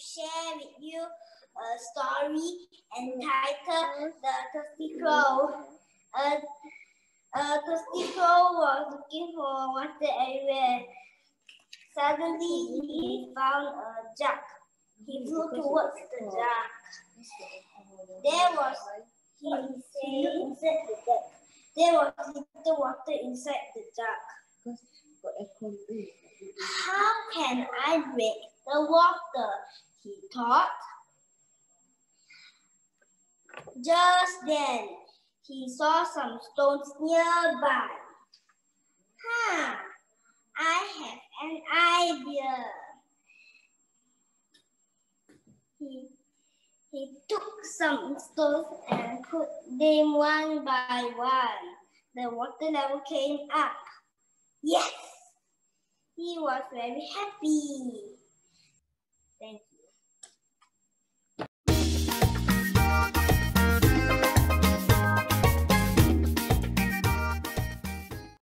share with you a story entitled The Thirsty Crow. A, a thirsty crow was looking for water everywhere. Suddenly, he found a jug. He flew towards the jug. There was, he there was little water inside the duck. How can I drink the water? He thought. Just then, he saw some stones nearby. Huh, I have an idea. He, he took some stones and put them one by one. The water level came up. Yes! He was very happy.